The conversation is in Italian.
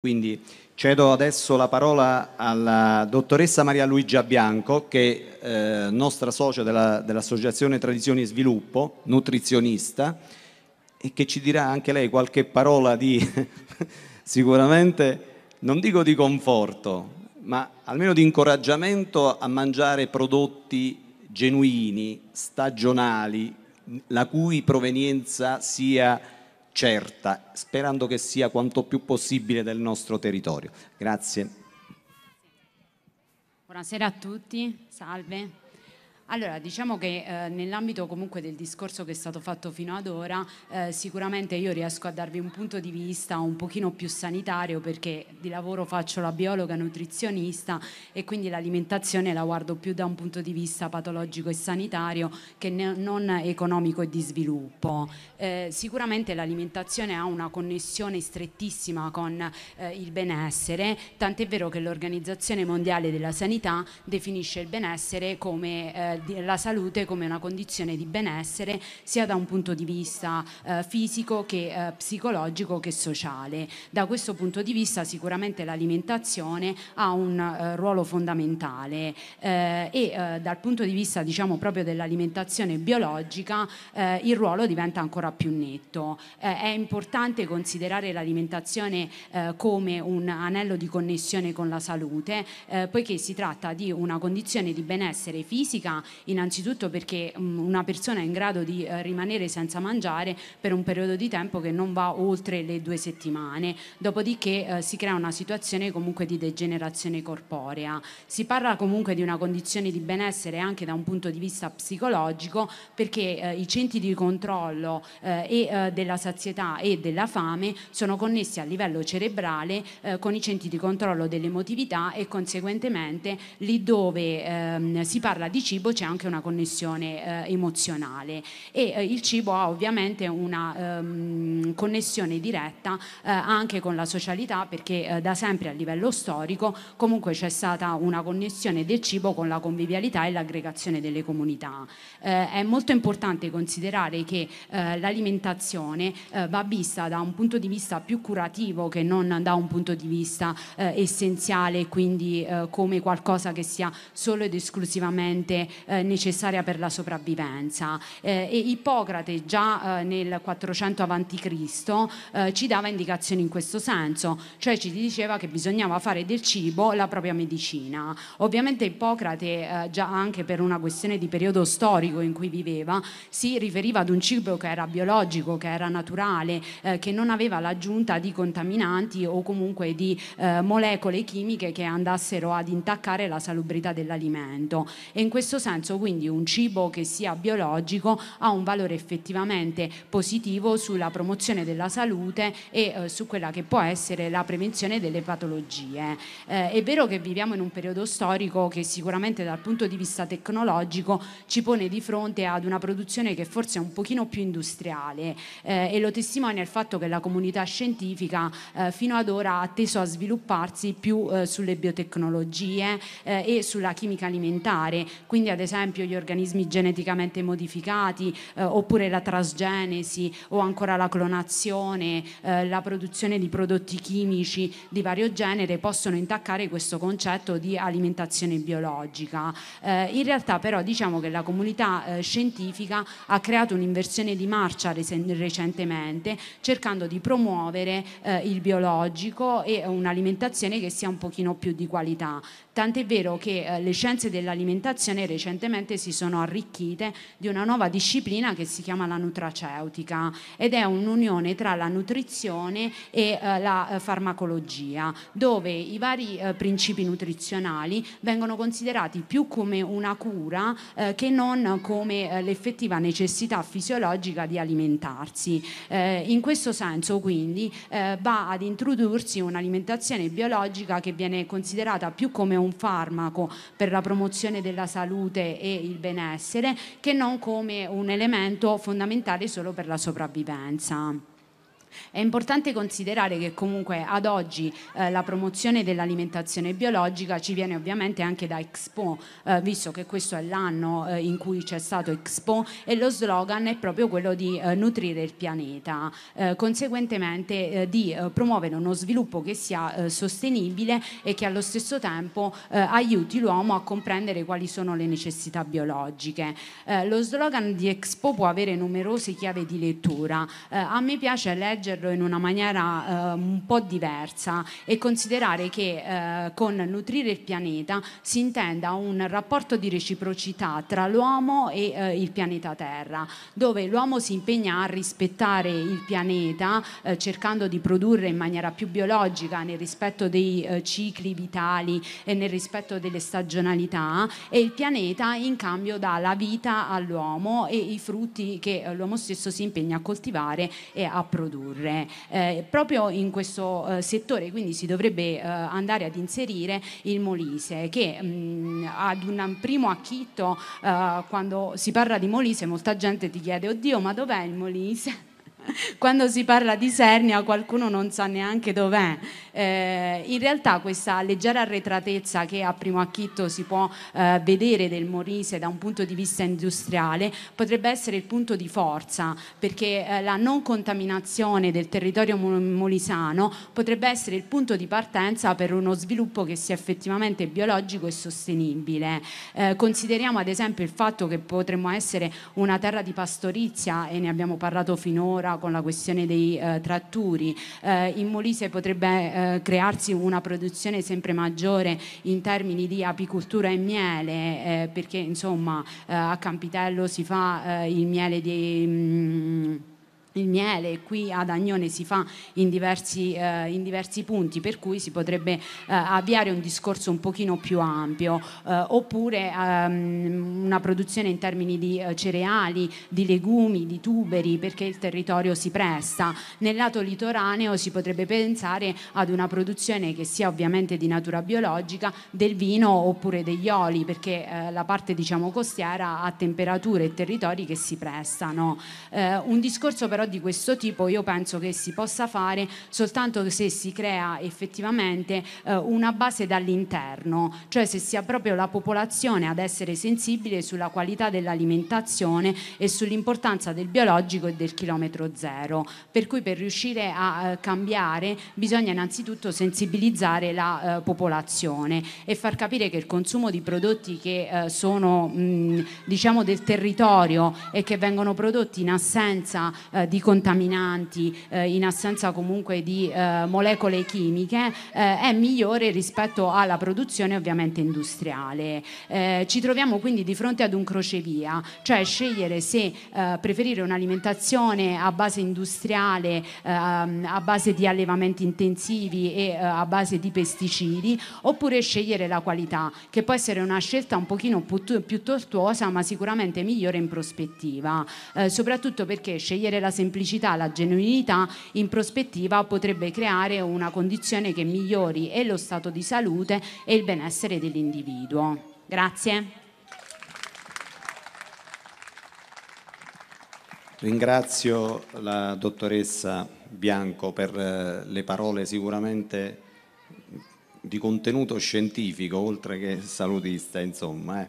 Quindi cedo adesso la parola alla dottoressa Maria Luigia Bianco, che è eh, nostra socia della, dell'Associazione Tradizioni e Sviluppo, nutrizionista, e che ci dirà anche lei qualche parola di sicuramente, non dico di conforto, ma almeno di incoraggiamento a mangiare prodotti genuini, stagionali, la cui provenienza sia certa, sperando che sia quanto più possibile del nostro territorio. Grazie. Buonasera a tutti, salve. Allora, diciamo che eh, nell'ambito comunque del discorso che è stato fatto fino ad ora, eh, sicuramente io riesco a darvi un punto di vista un pochino più sanitario perché di lavoro faccio la biologa nutrizionista e quindi l'alimentazione la guardo più da un punto di vista patologico e sanitario che non economico e di sviluppo. Eh, sicuramente l'alimentazione ha una connessione strettissima con eh, il benessere, tant'è vero che l'Organizzazione Mondiale della Sanità definisce il benessere come eh, la salute come una condizione di benessere sia da un punto di vista eh, fisico che eh, psicologico che sociale. Da questo punto di vista sicuramente l'alimentazione ha un eh, ruolo fondamentale eh, e eh, dal punto di vista diciamo proprio dell'alimentazione biologica eh, il ruolo diventa ancora più netto. è importante considerare l'alimentazione come un anello di connessione con la salute poiché si tratta di una condizione di benessere fisica innanzitutto perché mm, una persona è in grado di eh, rimanere senza mangiare per un periodo di tempo che non va oltre le due settimane, dopodiché eh, si crea una situazione comunque di degenerazione corporea. Si parla comunque di una condizione di benessere anche da un punto di vista psicologico perché eh, i centri di controllo e della sazietà e della fame sono connessi a livello cerebrale con i centri di controllo dell'emotività e conseguentemente lì dove ehm, si parla di cibo c'è anche una connessione eh, emozionale e eh, il cibo ha ovviamente una ehm, connessione diretta eh, anche con la socialità perché eh, da sempre a livello storico comunque c'è stata una connessione del cibo con la convivialità e l'aggregazione delle comunità. Eh, è molto importante considerare che eh, l'alimentazione va vista da un punto di vista più curativo che non da un punto di vista essenziale, quindi come qualcosa che sia solo ed esclusivamente eh, necessaria per la sopravvivenza. Eh, e Ippocrate già eh, nel 400 a.C. Eh, ci dava indicazioni in questo senso, cioè ci diceva che bisognava fare del cibo la propria medicina. Ovviamente Ippocrate eh, già anche per una questione di periodo storico in cui viveva si riferiva ad un cibo che era biologico, che era naturale, che non aveva l'aggiunta di contaminanti o comunque di molecole chimiche che andassero ad intaccare la salubrità dell'alimento. E in questo senso senso quindi un cibo che sia biologico ha un valore effettivamente positivo sulla promozione della salute e eh, su quella che può essere la prevenzione delle patologie. Eh, è vero che viviamo in un periodo storico che sicuramente dal punto di vista tecnologico ci pone di fronte ad una produzione che forse è un pochino più industriale eh, e lo testimonia il fatto che la comunità scientifica eh, fino ad ora ha teso a svilupparsi più eh, sulle biotecnologie eh, e sulla chimica alimentare, quindi ad esempio esempio gli organismi geneticamente modificati eh, oppure la trasgenesi o ancora la clonazione, eh, la produzione di prodotti chimici di vario genere possono intaccare questo concetto di alimentazione biologica. Eh, in realtà però diciamo che la comunità eh, scientifica ha creato un'inversione di marcia recentemente cercando di promuovere eh, il biologico e un'alimentazione che sia un pochino più di qualità. Tant'è vero che eh, le scienze dell'alimentazione recentemente si sono arricchite di una nuova disciplina che si chiama la nutraceutica ed è un'unione tra la nutrizione e eh, la eh, farmacologia, dove i vari eh, principi nutrizionali vengono considerati più come una cura eh, che non come eh, l'effettiva necessità fisiologica di alimentarsi. in questo senso quindi va ad introdursi un'alimentazione biologica che viene considerata più come un farmaco per la promozione della salute e il benessere che non come un elemento fondamentale solo per la sopravvivenza. È importante considerare che comunque ad oggi eh, la promozione dell'alimentazione biologica ci viene ovviamente anche da Expo, eh, visto che questo è l'anno eh, in cui c'è stato Expo e lo slogan è proprio quello di eh, nutrire il pianeta, eh, conseguentemente eh, di promuovere uno sviluppo che sia sostenibile e che allo stesso tempo aiuti l'uomo a comprendere quali sono le necessità biologiche. lo slogan di Expo può avere numerose chiavi di lettura, a me piace leggerlo in una maniera un po' diversa e considerare che con nutrire il pianeta si intenda un rapporto di reciprocità tra l'uomo e eh, il pianeta Terra, dove l'uomo si impegna a rispettare il pianeta eh, cercando di produrre in maniera più biologica nel rispetto dei eh, cicli vitali e nel rispetto delle stagionalità e il pianeta in cambio dà la vita all'uomo e i frutti che eh, l'uomo stesso si impegna a coltivare e a produrre. Eh, proprio in questo eh, settore quindi si dovrebbe andare ad inserire il Molise che mh, ad un primo acchitto quando si parla di Molise molta gente ti chiede oddio ma dov'è il Molise? Quando si parla di Sernia qualcuno non sa neanche dov'è. Eh, in realtà questa leggera arretratezza che a primo acchitto si può eh, vedere del Morise da un punto di vista industriale potrebbe essere il punto di forza perché eh, la non contaminazione del territorio molisano potrebbe essere il punto di partenza per uno sviluppo che sia effettivamente biologico e sostenibile. Eh, consideriamo ad esempio il fatto che potremmo essere una terra di pastorizia e ne abbiamo parlato finora con la questione dei eh, tratturi. Eh, in Molise potrebbe eh, crearsi una produzione sempre maggiore in termini di apicoltura e miele, eh, perché insomma eh, a Campitello si fa il miele di... Mh, mm, il miele qui ad Agnone si fa in diversi, eh, in diversi punti per cui si potrebbe eh, avviare un discorso un pochino più ampio eh, oppure ehm, una produzione in termini di eh, cereali, di legumi, di tuberi perché il territorio si presta. Nel lato litoraneo si potrebbe pensare ad una produzione che sia ovviamente di natura biologica del vino oppure degli oli perché eh, la parte diciamo costiera ha temperature e territori che si prestano. Eh, un discorso però di questo tipo io penso che si possa fare soltanto se si crea effettivamente eh, una base dall'interno, cioè se sia proprio la popolazione ad essere sensibile sulla qualità dell'alimentazione e sull'importanza del biologico e del chilometro zero. Per cui per riuscire a eh, cambiare bisogna innanzitutto sensibilizzare la eh, popolazione e far capire che il consumo di prodotti che eh, sono mh, diciamo del territorio e che vengono prodotti in assenza eh, di contaminanti, eh, in assenza comunque di eh, molecole chimiche, eh, è migliore rispetto alla produzione ovviamente industriale. Ci troviamo quindi di fronte ad un crocevia, cioè scegliere se preferire un'alimentazione a base industriale, ehm, a base di allevamenti intensivi e a base di pesticidi, oppure scegliere la qualità, che può essere una scelta un pochino più tortuosa, ma sicuramente migliore in prospettiva, soprattutto perché scegliere la semplicità la genuinità in prospettiva potrebbe creare una condizione che migliori e lo stato di salute e il benessere dell'individuo. Grazie. Ringrazio la dottoressa Bianco per eh, le parole sicuramente di contenuto scientifico, oltre che salutista, insomma. Eh.